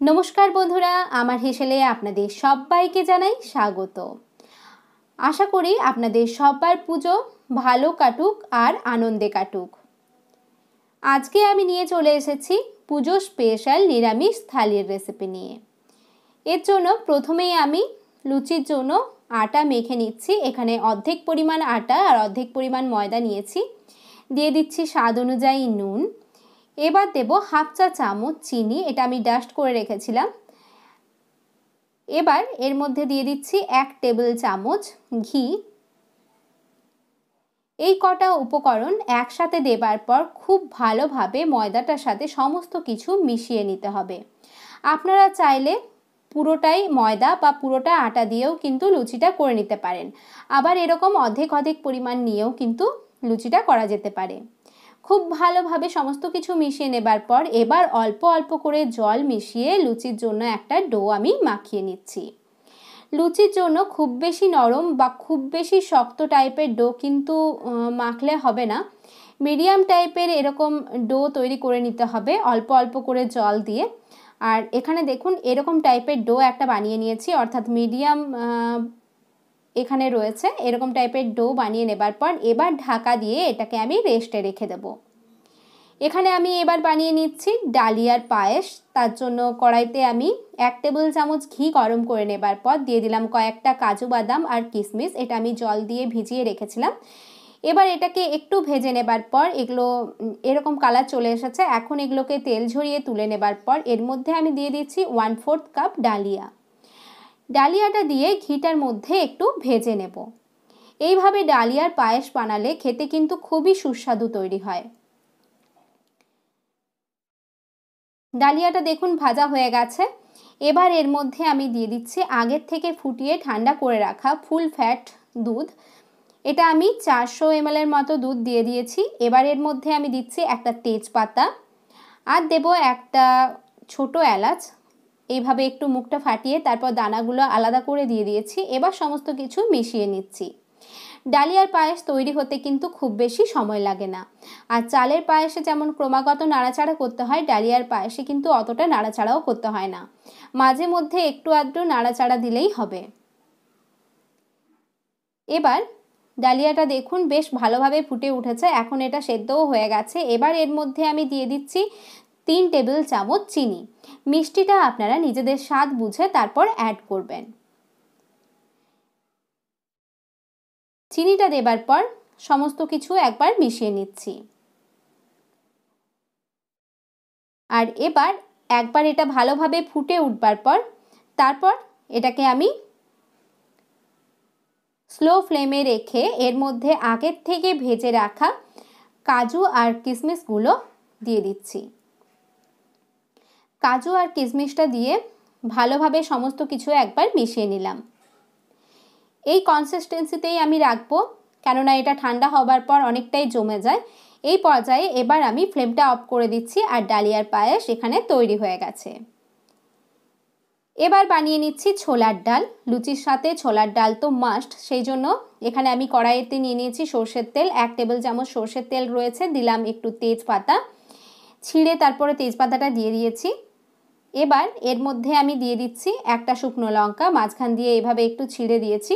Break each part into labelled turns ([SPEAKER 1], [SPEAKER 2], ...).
[SPEAKER 1] নমস্কার বন্ধুরা, আমার হেসেলে আপনাদের সবাইকে জানাই স্বাগত। আশা করি আপনাদের সবার পুজো ভালো কাটুক আর আনন্দে কাটুক। আজকে আমি নিয়ে চলে এসেছি পুজো স্পেশাল নিরামিষ থালির রেসিপি নিয়ে। এর জন্য প্রথমেই আমি লুচির জন্য আটা মেখে নিচ্ছি। এখানে অর্ধেক পরিমাণ আটা আর অর্ধেক পরিমাণ ময়দা নিয়েছি। দিয়ে দিচ্ছি স্বাদ অনুযায়ী নুন। এবার দেব হাফ চা চামচ চিনি, এটা আমি ডাস্ট করে রেখেছিলাম। এবার এর মধ্যে দিয়ে দিচ্ছি এক টেবিল চামচ ঘি। এই কটা উপকরণ একসাথে দেবার পর খুব ভালোভাবে ময়দাটার সাথে সমস্ত কিছু মিশিয়ে নিতে হবে। আপনারা চাইলে পুরোটাই ময়দা বা পুরোটা আটা দিয়েও কিন্তু লুচিটা করে নিতে পারেন। আবার এরকম অর্ধেক অর্ধেক পরিমাণ নিয়েও কিন্তু লুচিটা করা যেতে পারে। খুব ভালোভাবে সমস্ত কিছু মিশিয়ে নেবার পর এবার অল্প অল্প করে জল মিশিয়ে লুচির জন্য একটা ডো আমি মাখিয়ে নিচ্ছি। লুচির জন্য খুব বেশি নরম বা খুব বেশি শক্ত টাইপের ডো কিন্তু মাখলে হবে না। মিডিয়াম টাইপের এরকম ডো তৈরি করে নিতে হবে অল্প অল্প করে জল দিয়ে। আর এখানে দেখুন এরকম টাইপের ডো একটা বানিয়ে নিয়েছি, অর্থাৎ মিডিয়াম এখানে রয়েছে, এরকম টাইপের ডো বানিয়ে নেবার পর এবার ঢাকা দিয়ে এটাকে আমি রেস্টে রেখে দেব। এখানে আমি এবার বানিয়ে নিচ্ছি ডালিয়ার পায়েস। তার জন্য কড়াইতে আমি এক টেবিল চামচ ঘি গরম করে নেবার পর দিয়ে দিলাম কয়েকটা কাজু বাদাম আর কিশমিশ এটা আমি জল দিয়ে ভিজিয়ে রেখেছিলাম। এবার এটাকে একটু ভেজে নেবার পর এগুলো, এরকম কালার চলে এসেছে। এখন এগুলোকে তেল ঝরিয়ে তুলে নেবার পর এর মধ্যে আমি দিয়ে দিচ্ছি ওয়ান ফোর্থ কাপ ডালিয়া। ডালিয়াটা দিয়ে ঘিটার মধ্যে একটু ভেজে নেব। এইভাবে ডালিয়ার পায়েস বানালে খেতে কিন্তু খুবই সুস্বাদু তৈরি হয়। ডালিয়াটা দেখুন ভাজা হয়ে গেছে। এবার এর মধ্যে আমি দিয়ে দিচ্ছি আগের থেকে ফুটিয়ে ঠান্ডা করে রাখা ফুল ফ্যাট দুধ। এটা আমি চারশো এমএলের মতো দুধ দিয়ে দিয়েছি। এবার এর মধ্যে আমি দিচ্ছি একটা তেজপাতা। আর দেব একটা ছোট এলাচ। এইভাবে একটু মুখটা ফাটিয়ে তারপর দানাগুলো আলাদা করে দিয়ে দিয়েছি। এবার সমস্ত কিছু মিশিয়ে নিচ্ছি। ডালিয়ার পায়েস তৈরি হতে কিন্তু খুব বেশি সময় লাগে না। আর চালের পায়েসে যেমন ক্রমাগত নাড়াচাড়া করতে হয়, ডালিয়ার পায়েসে কিন্তু অতটা নাড়াচাড়াও করতে হয় না। মাঝে মধ্যে একটু আধটু নাড়াচাড়া দিলেই হবে। এবার ডালিয়াটা দেখুন, বেশ ভালোভাবে ফুটে উঠেছে। এখন এটা সেদ্ধও হয়ে গেছে। এবার এর মধ্যে আমি দিয়ে দিচ্ছি তিন টেবিল চামচ চিনি। মিষ্টিটা আপনারা নিজেদের স্বাদ বুঝে তারপর অ্যাড করবেন। চিনিটা দেবার পর সমস্ত কিছু একবার মিশিয়ে নিচ্ছি। আর এবার একবার এটা ভালোভাবে ফুটে উঠবার পর তারপর এটাকে আমি স্লো ফ্লেমে রেখে এর মধ্যে আগের থেকে ভেজে রাখা কাজু আর কিশমিশগুলো দিয়ে দিচ্ছি। কাজু আর কিশমিশটা দিয়ে ভালোভাবে সমস্ত কিছু একবার মিশিয়ে নিলাম। এই কনসিস্টেন্সিতেই আমি রাখব, কেননা এটা ঠান্ডা হবার পর অনেকটাই জমে যায়। এই পর্যায়ে এবার আমি ফ্লেমটা অফ করে দিচ্ছি আর ডালিয়ার পায়েস এখানে তৈরি হয়ে গেছে। এবার বানিয়ে নিচ্ছি ছোলার ডাল। লুচির সাথে ছোলার ডাল তো মাস্ট সেই জন্য এখানে আমি কড়াইতে নিয়ে নিয়েছি সর্ষের তেল। এক টেবিল চামচ সর্ষের তেল রয়েছে, দিলাম একটু তেজপাতা। ছিঁড়ে তারপরে তেজপাতাটা দিয়ে দিয়েছি। এবার এর মধ্যে আমি দিয়ে দিচ্ছি একটা শুকনো লঙ্কা, মাঝখান দিয়ে এভাবে একটু ছিঁড়ে দিয়েছি।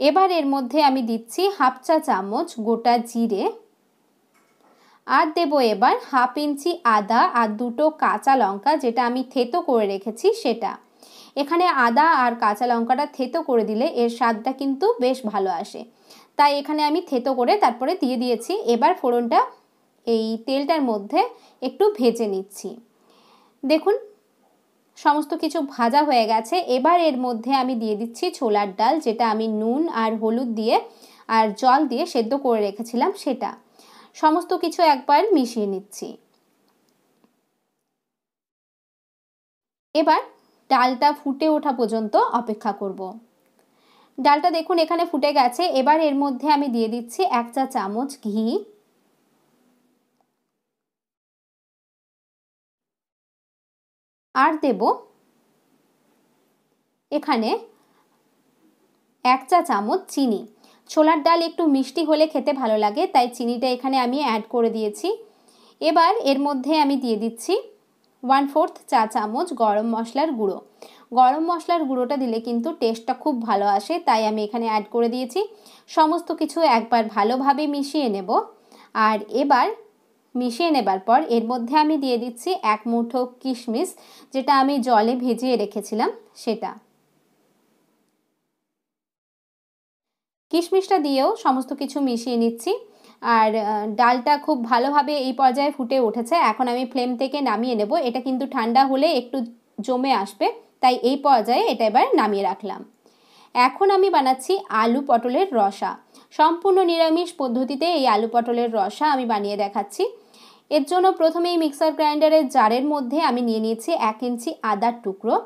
[SPEAKER 1] এবার এর মধ্যে আমি দিচ্ছি হাফ চা চামচ গোটা জিরে। আর দেব এবার হাফ ইঞ্চি আদা আর দুটো কাঁচা লঙ্কা যেটা আমি থেতো করে রেখেছি সেটা। এখানে আদা আর কাঁচা লঙ্কাটা থেতো করে দিলে এর স্বাদটা কিন্তু বেশ ভালো আসে। তাই এখানে আমি থেতো করে তারপরে দিয়ে দিয়েছি। এবার ফোড়নটা এই তেলটার মধ্যে একটু ভেজে নিচ্ছি। দেখুন, সমস্ত কিছু ভাজা হয়ে গেছে। এবার এর মধ্যে আমি দিয়ে দিচ্ছি ছোলার ডাল, যেটা আমি নুন আর হলুদ দিয়ে আর জল দিয়ে সেদ্ধ করে রেখেছিলাম সেটা। সমস্ত কিছু একবার মিশিয়ে নিচ্ছি। এবার ডালটা ফুটে ওঠা পর্যন্ত অপেক্ষা করব। ডালটা দেখুন এখানে ফুটে গেছে। এবার এর মধ্যে আমি দিয়ে দিচ্ছি এক চা চামচ ঘি। আর দেব এখানে এক চা চামচ চিনি। ছোলার ডাল একটু মিষ্টি হলে খেতে ভালো লাগে, তাই চিনিটা এখানে আমি অ্যাড করে দিয়েছি। এবার এর মধ্যে আমি দিয়ে দিচ্ছি ওয়ান ফোর্থ চা চামচ গরম মশলার গুঁড়ো। গরম মশলার গুঁড়োটা দিলে কিন্তু টেস্টটা খুব ভালো আসে, তাই আমি এখানে অ্যাড করে দিয়েছি। সমস্ত কিছু একবার ভালোভাবে মিশিয়ে নেব। আর এবার মিশিয়ে নেবার পর এর মধ্যে আমি দিয়ে দিচ্ছি এক মুঠো কিশমিশ, যেটা আমি জলে ভেজিয়ে রেখেছিলাম, সেটা। কিশমিশটা দিয়েও সমস্ত কিছু মিশিয়ে নিচ্ছি। আর ডালটা খুব ভালোভাবে এই পর্যায়ে ফুটে উঠেছে। এখন আমি ফ্লেম থেকে নামিয়ে নেব। এটা কিন্তু ঠান্ডা হলে একটু জমে আসবে, তাই এই পর্যায়ে এটা এবার নামিয়ে রাখলাম। এখন আমি বানাচ্ছি আলু পটলের রসা। সম্পূর্ণ নিরামিষ পদ্ধতিতে এই আলু পটলের রসা আমি বানিয়ে দেখাচ্ছি। এর জন্য প্রথমেই মিক্সার গ্রাইন্ডারের জারের মধ্যে আমি নিয়ে নিয়েছি এক ইঞ্চি আদার টুকরো।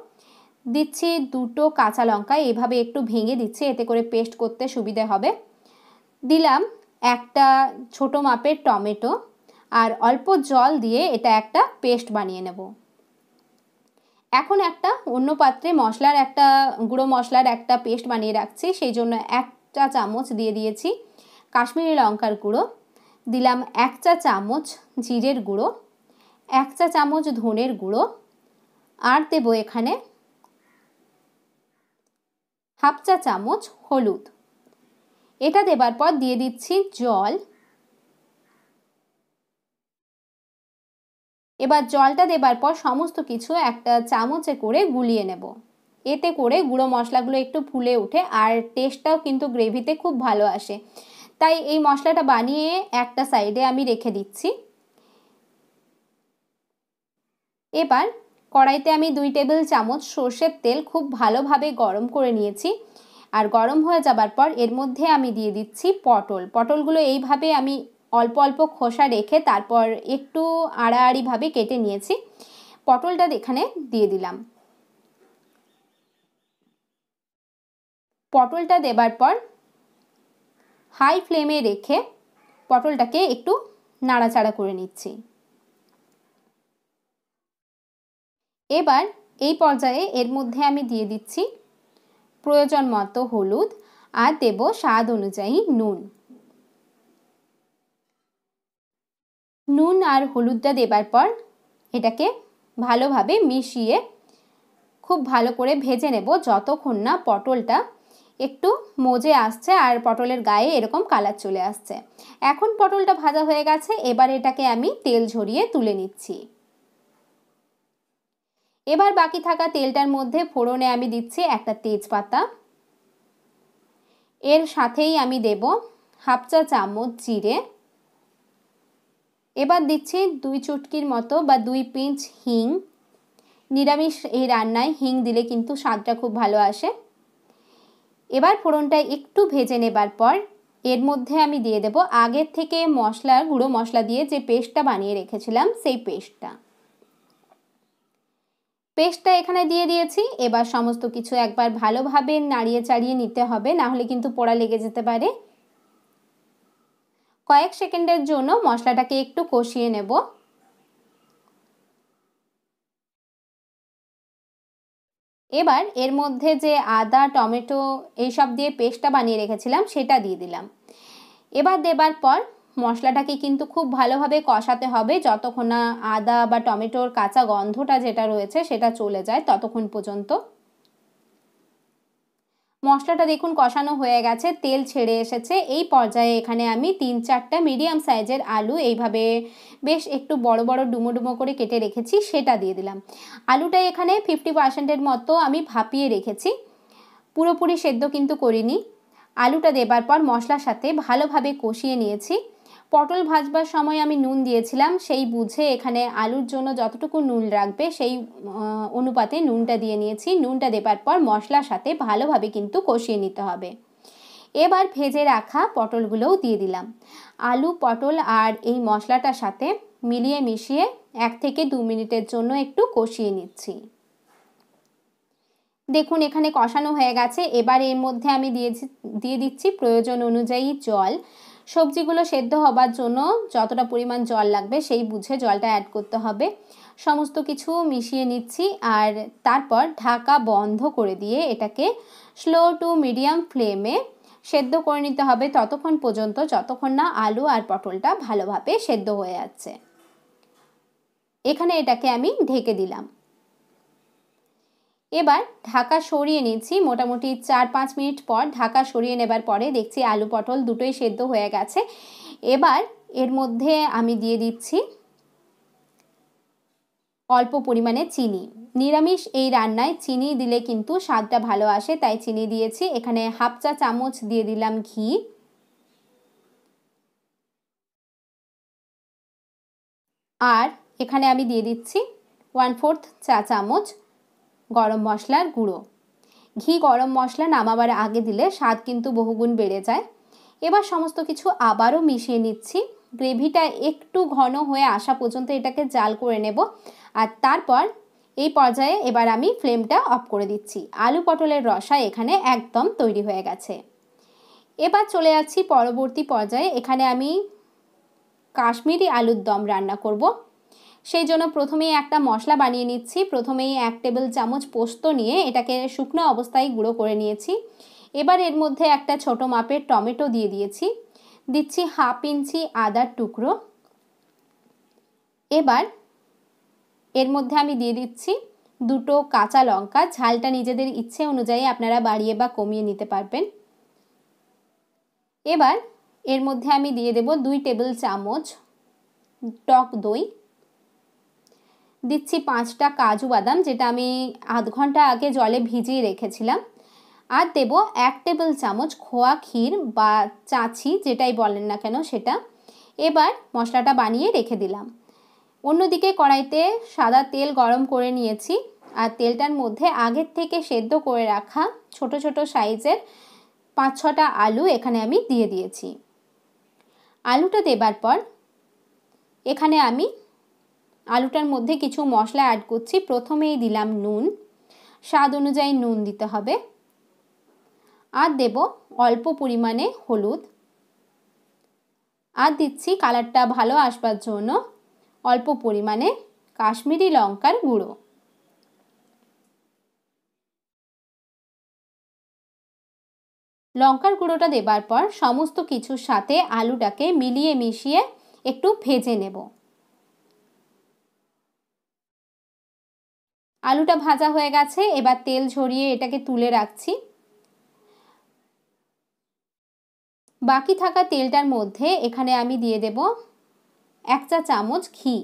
[SPEAKER 1] দিচ্ছি দুটো কাঁচা লঙ্কা, এভাবে একটু ভেঙে দিচ্ছি, এতে করে পেস্ট করতে সুবিধে হবে। দিলাম একটা ছোট মাপের টমেটো আর অল্প জল দিয়ে এটা একটা পেস্ট বানিয়ে নেব। এখন একটা অন্য পাত্রে মশলার একটা, গুঁড়ো মশলার একটা পেস্ট বানিয়ে রাখছি, সেই জন্য একটা চামচ দিয়ে দিয়েছি। কাশ্মীরি লঙ্কার গুঁড়ো। দিলাম এক চা চামচ জিরের গুঁড়ো। এক চা চামচ ধনের গুঁড়ো। আর দেবো এখানে হাফ চা চামচ হলুদ। এটা দেবার পর দিয়ে দিচ্ছি জল। এবার জলটা দেবার পর সমস্ত কিছু একটা চামচে করে গুলিয়ে নেব। এতে করে গুঁড়ো মশলাগুলো একটু ফুলে উঠে আর টেস্টটাও কিন্তু গ্রেভিতে খুব ভালো আসে। তাই এই মশলাটা বানিয়ে একটা সাইডে আমি রেখে দিচ্ছি। এবার কড়াইতে আমি দুই টেবিল চামচ সর্ষের তেল খুব ভালোভাবে গরম করে নিয়েছি। আর গরম হয়ে যাবার পর এর মধ্যে আমি দিয়ে দিচ্ছি পটল। পটলগুলো এইভাবে আমি অল্প অল্প খোসা রেখে তারপর একটু আড়াআড়িভাবে কেটে নিয়েছি। পটলটা এখানে দিয়ে দিলাম। পটলটা দেবার পর হাই ফ্লেমে রেখে পটলটাকে একটু নাড়াচাড়া করে নিচ্ছি। এবার এই পর্যায়ে এর মধ্যে আমি দিয়ে দিচ্ছি প্রয়োজন মতো হলুদ আর দেব স্বাদ অনুযায়ী নুন। নুন আর হলুদটা দেবার পর এটাকে ভালোভাবে মিশিয়ে খুব ভালো করে ভেজে নেব যতক্ষণ না পটলটা একটু মজে আসছে আর পটলের গায়ে এরকম কালার চলে আসছে। এখন পটলটা ভাজা হয়ে গেছে, এবার এটাকে আমি তেল ঝরিয়ে তুলে নিচ্ছি। এবার বাকি থাকা তেলটার মধ্যে ফোড়নে আমি দিচ্ছি একটা তেজপাতা। এর সাথেই আমি দেব হাফ চা চামচ জিরে। এবার দিচ্ছি দুই চুটকির মতো বা দুই পিঞ্চ হিং। নিরামিষ এই রান্নায় হিং দিলে কিন্তু স্বাদটা খুব ভালো আসে। এবার ফোড়নটা একটু ভেজে নেবার পর এর মধ্যে আমি দিয়ে দেব আগের থেকে মশলা, গুঁড়ো মশলা দিয়ে যে পেস্টটা বানিয়ে রেখেছিলাম সেই পেস্টটা। পেস্টটা এখানে দিয়ে দিয়েছি। এবার সমস্ত কিছু একবার ভালোভাবে নাড়িয়ে চাড়িয়ে নিতে হবে, না হলে কিন্তু পোড়া লেগে যেতে পারে। কয়েক সেকেন্ডের জন্য মশলাটাকে একটু কষিয়ে নেব। এবার এর মধ্যে যে আদা, টমেটো এইসব দিয়ে পেস্টটা বানিয়ে রেখেছিলাম, সেটা দিয়ে দিলাম। এবার দেবার পর মশলাটাকে কিন্তু খুব ভালোভাবে কষাতে হবে। যতক্ষণ না আদা বা টমেটোর কাঁচা গন্ধটা যেটা রয়েছে, সেটা চলে যায় ততক্ষণ পর্যন্ত। মশলাটা দেখুন কষানো হয়ে গেছে, তেল ছেড়ে এসেছে। এই পর্যায়ে এখানে আমি তিন চারটা মিডিয়াম সাইজের আলু এইভাবে বেশ একটু বড় বড় ডুমো ডুমো করে কেটে রেখেছি, সেটা দিয়ে দিলাম। আলুটা এখানে ফিফটি পার্সেন্টের মতো আমি ভাপিয়ে রেখেছি। পুরোপুরি সেদ্ধ কিন্তু করিনি। আলুটা দেবার পর মশলার সাথে ভালোভাবে কষিয়ে নিয়েছি। পটল ভাজবার সময় আমি নুন দিয়েছিলাম, সেই বুঝে এখানে আলুর জন্য যতটুকু নুন রাখবে সেই অনুপাতে নুনটা দিয়ে নিয়েছি। নুনটা দেবার পর মশলার সাথে ভালোভাবে কিন্তু কষিয়ে নিতে হবে। এবার ভেজে রাখা পটলগুলোও দিয়ে দিলাম। আলু, পটল আর এই মশলাটার সাথে মিলিয়ে মিশিয়ে এক থেকে দু মিনিটের জন্য একটু কষিয়ে নিচ্ছি। দেখুন, এখানে কষানো হয়ে গেছে। এবার এর মধ্যে আমি দিয়েছি দিয়ে দিচ্ছি প্রয়োজন অনুযায়ী জল। সবজিগুলো সেদ্ধ হবার জন্য যতটা পরিমাণ জল লাগবে সেই বুঝে জলটা অ্যাড করতে হবে। সমস্ত কিছু মিশিয়ে নিচ্ছি আর তারপর ঢাকা বন্ধ করে দিয়ে এটাকে স্লো টু মিডিয়াম ফ্লেমে সেদ্ধ করে নিতে হবে। ততক্ষণ পর্যন্ত, যতক্ষণ না আলু আর পটলটা ভালোভাবে সেদ্ধ হয়ে যাচ্ছে। এখানে এটাকে আমি ঢেকে দিলাম। এবার ঢাকা সরিয়ে নিচ্ছি। মোটামুটি চার পাঁচ মিনিট পর ঢাকা সরিয়ে নেবার পরে দেখছি আলু পটল দুটোই সেদ্ধ হয়ে গেছে। এবার এর মধ্যে আমি দিয়ে দিচ্ছি অল্প পরিমাণে চিনি। নিরামিষ এই রান্নায় চিনি দিলে কিন্তু স্বাদটা ভালো আসে, তাই চিনি দিয়েছি। এখানে হাফ চা চামচ দিয়ে দিলাম ঘি। আর এখানে আমি দিয়ে দিচ্ছি ওয়ান ফোর্থ চা চামচ গরম মশলার গুঁড়ো। ঘি গরম মশলা নামাবার আগে দিলে স্বাদ কিন্তু বহুগুণ বেড়ে যায়। এবার সমস্ত কিছু আবারও মিশিয়ে নিচ্ছি। গ্রেভিটা একটু ঘন হয়ে আসা পর্যন্ত এটাকে জাল করে নেব। আর তারপর এই পর্যায়ে এবার আমি ফ্লেমটা অফ করে দিচ্ছি। আলু পটলের রসা এখানে একদম তৈরি হয়ে গেছে। এবার চলে যাচ্ছি পরবর্তী পর্যায়ে। এখানে আমি কাশ্মীরি আলুর দম রান্না করব। সেই জন্য প্রথমেই একটা মশলা বানিয়ে নিচ্ছি। প্রথমেই এক টেবিল চামচ পোস্ত নিয়ে এটাকে শুকনো অবস্থায় গুঁড়ো করে নিয়েছি। এবার এর মধ্যে একটা ছোট মাপের টমেটো দিয়ে দিয়েছি। দিচ্ছি হাফ ইঞ্চি আদার টুকরো। এবার এর মধ্যে আমি দিয়ে দিচ্ছি দুটো কাঁচা লঙ্কা। ঝালটা নিজেদের ইচ্ছে অনুযায়ী আপনারা বাড়িয়ে বা কমিয়ে নিতে পারবেন। এবার এর মধ্যে আমি দিয়ে দেব দুই টেবিল চামচ টক দই। দিচ্ছি পাঁচটা কাজু বাদাম, যেটা আমি আধ ঘণ্টা আগে জলে ভিজিয়ে রেখেছিলাম। আর দেব এক টেবিল চামচ খোয়া ক্ষীর বা চাঁছি যেটাই বলেন না কেন সেটা। এবার মশলাটা বানিয়ে রেখে দিলাম। অন্যদিকে কড়াইতে সাদা তেল গরম করে নিয়েছি। আর তেলটার মধ্যে আগের থেকে সেদ্ধ করে রাখা ছোট ছোট সাইজের পাঁচ ছটা আলু এখানে আমি দিয়ে দিয়েছি। আলুটা দেবার পর এখানে আমি আলুটার মধ্যে কিছু মশলা অ্যাড করছি। প্রথমেই দিলাম নুন। স্বাদ অনুযায়ী নুন দিতে হবে। আর দেব অল্প পরিমাণে হলুদ। আর দিচ্ছি কালারটা ভালো আসবার জন্য অল্প পরিমাণে কাশ্মীরি লঙ্কার গুঁড়ো। লঙ্কার গুঁড়োটা দেবার পর সমস্ত কিছুর সাথে আলুটাকে মিলিয়ে মিশিয়ে একটু ভেজে নেব। আলুটা ভাজা হয়ে গেছে, এবার তেল ঝরিয়ে এটাকে তুলে রাখছি। বাকি থাকা তেলটার মধ্যে এখানে আমি দিয়ে দেব এক চা চামচ ঘি।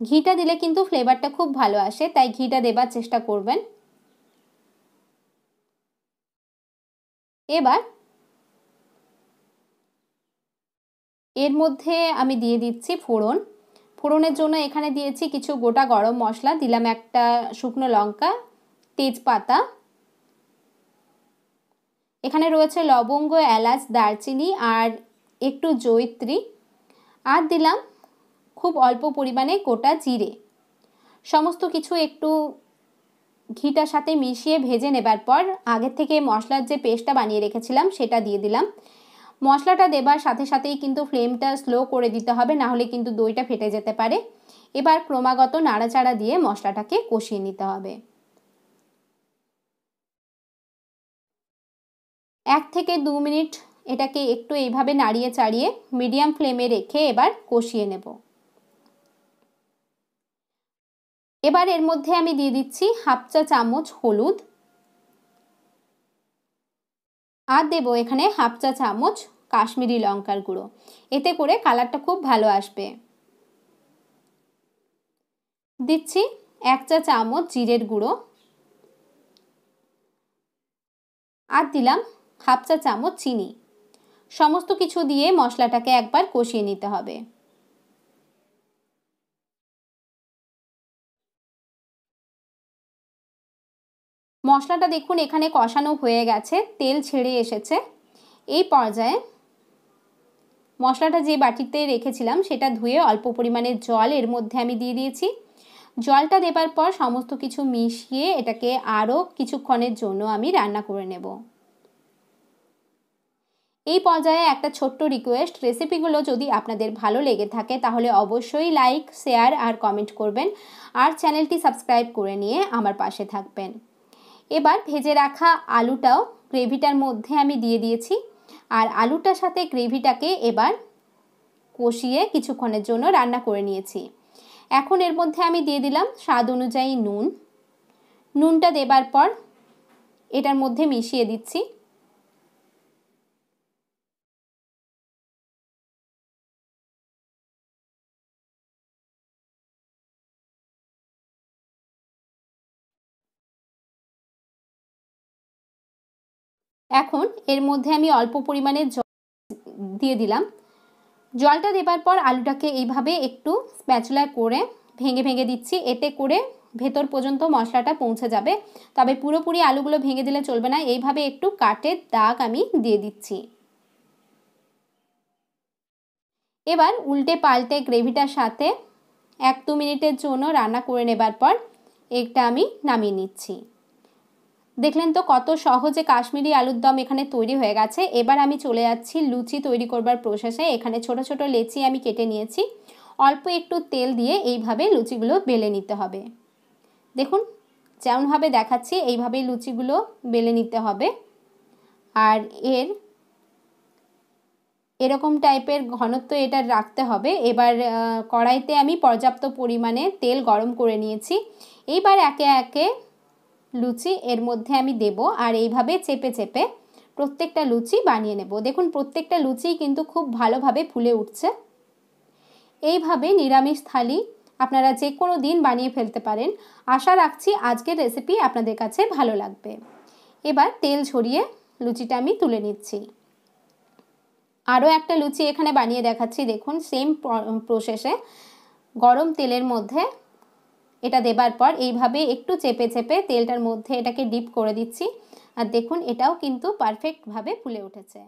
[SPEAKER 1] ঘিটা দিলে কিন্তু ফ্লেভারটা খুব ভালো আসে, তাই ঘিটা দেবার চেষ্টা করবেন। এবার এর মধ্যে আমি দিয়ে দিচ্ছি ফোড়ন। ফোড়নের জন্য এখানে দিয়েছি কিছু গোটা গরম মশলা। দিলাম একটা শুকনো লঙ্কা, তেজপাতা। এখানে রয়েছে লবঙ্গ, এলাচ, দারচিনি আর একটু জৈত্রী আর দিলাম খুব অল্প পরিমাণে গোটা জিরে। সমস্ত কিছু একটু ঘিটার সাথে মিশিয়ে ভেজে নেবার পর আগের থেকে মশলার যে পেস্টটা বানিয়ে রেখেছিলাম সেটা দিয়ে দিলাম। মশলাটা দেবার সাথে সাথেই কিন্তু ফ্লেমটা স্লো করে দিতে হবে, না হলে কিন্তু দইটা ফেটে যেতে পারে। এবার ক্রমাগত নাড়াচাড়া দিয়ে মশলাটাকে কষিয়ে নিতে হবে। এক থেকে দু মিনিট এটাকে একটু এইভাবে নাড়িয়ে চাড়িয়ে মিডিয়াম ফ্লেমে রেখে এবার কষিয়ে নেব। এবার এর মধ্যে আমি দিয়ে দিচ্ছি হাফ চা চামচ হলুদ আর দেব এখানে হাফ চা চামচ কাশ্মীরি লঙ্কার গুঁড়ো। এতে করে কালারটা খুব ভালো আসবে। দিচ্ছি এক চা চামচ জিরের গুঁড়ো। আর দিলাম হাফ চা চামচ চিনি। সমস্ত কিছু দিয়ে মশলাটাকে একবার কষিয়ে নিতে হবে। মশলাটা দেখুন, এখানে কষানো হয়ে গেছে, তেল ছেড়ে এসেছে। এই পর্যায়ে মশলাটা যে বাটিতে রেখেছিলাম, সেটা ধুয়ে অল্প পরিমাণে জল এর মধ্যে আমি দিয়ে দিয়েছি। জলটা দেবার পর সমস্ত কিছু মিশিয়ে এটাকে আরও কিছুক্ষণের জন্য আমি রান্না করে নেব। এই পর্যায়ে একটা ছোট্ট রিকোয়েস্ট রেসিপিগুলো যদি আপনাদের ভালো লেগে থাকে, তাহলে অবশ্যই লাইক শেয়ার আর কমেন্ট করবেন। আর চ্যানেলটি সাবস্ক্রাইব করে নিয়ে আমার পাশে থাকবেন। এবার ভেজে রাখা আলুটাও গ্রেভিটার মধ্যে আমি দিয়ে দিয়েছি। আর আলুটার সাথে গ্রেভিটাকে এবার কষিয়ে কিছুক্ষণের জন্য রান্না করে নিয়েছি। এখন এর মধ্যে আমি দিয়ে দিলাম স্বাদ অনুযায়ী নুন। নুনটা দেবার পর এটার মধ্যে মিশিয়ে দিচ্ছি। এখন এর মধ্যে আমি অল্প পরিমাণে জল দিয়ে দিলাম। জলটা দেবার পর আলুটাকে এইভাবে একটু স্প্যাচুলা করে ভেঙে ভেঙে দিচ্ছি। এতে করে ভেতর পর্যন্ত মশলাটা পৌঁছে যাবে। তবে পুরোপুরি আলুগুলো ভেঙে দিলে চলবে না। এইভাবে একটু কাটের দাগ আমি দিয়ে দিচ্ছি। এবার উল্টে পাল্টে গ্রেভিটার সাথে এক দু মিনিটের জন্য রান্না করে নেবার পর এটা আমি নামিয়ে নিচ্ছি। দেখলেন তো কত সহজে কাশ্মীরি আলুর দম এখানে তৈরি হয়ে গেছে। এবার আমি চলে যাচ্ছি লুচি তৈরি করবার প্রসেসে এখানে ছোট ছোট লেচি আমি কেটে নিয়েছি। অল্প একটু তেল দিয়ে এইভাবে লুচিগুলো বেলে নিতে হবে। দেখুন, যেমনভাবে দেখাচ্ছি, এইভাবেই লুচিগুলো বেলে নিতে হবে। আর এর, এরকম টাইপের ঘনত্ব এটা রাখতে হবে। এবার কড়াইতে আমি পর্যাপ্ত পরিমাণে তেল গরম করে নিয়েছি। এইবার একে একে লুচি এর মধ্যে আমি দেব আর এইভাবে চেপে চেপে প্রত্যেকটা লুচি বানিয়ে নেব। দেখুন, প্রত্যেকটা লুচি কিন্তু খুব ভালোভাবে ফুলে উঠছে। এইভাবে নিরামিষ থালি আপনারা যে কোনো দিন বানিয়ে ফেলতে পারেন। আশা রাখছি আজকের রেসিপি আপনাদের কাছে ভালো লাগবে। এবার তেল ছড়িয়ে লুচিটা আমি তুলে নিচ্ছি। আরও একটা লুচি এখানে বানিয়ে দেখাচ্ছি। দেখুন সেম প্রসেসে গরম তেলের মধ্যে এটা দেবার পর এইভাবে একটু চেপে চেপে তেলটার মধ্যে এটাকে ডিপ করে দিচ্ছি। আর দেখুন, এটাও কিন্তু পারফেক্টভাবে ফুলে উঠেছে।